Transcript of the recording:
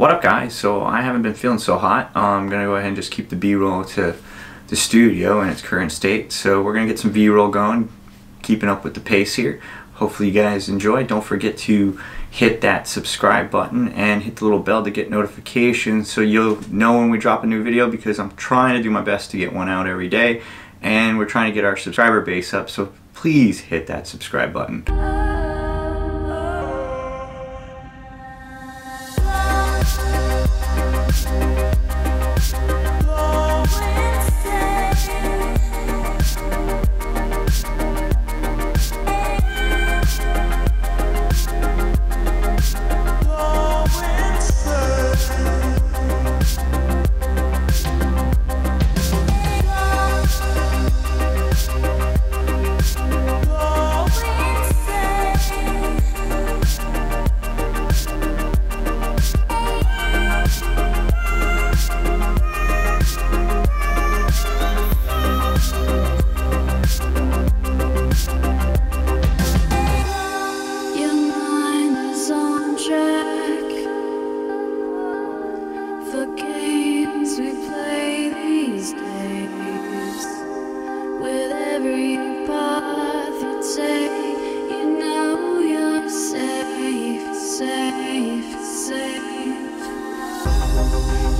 What up guys? So I haven't been feeling so hot. Uh, I'm gonna go ahead and just keep the B-roll to the studio in its current state. So we're gonna get some B-roll going, keeping up with the pace here. Hopefully you guys enjoy. Don't forget to hit that subscribe button and hit the little bell to get notifications so you'll know when we drop a new video because I'm trying to do my best to get one out every day and we're trying to get our subscriber base up so please hit that subscribe button.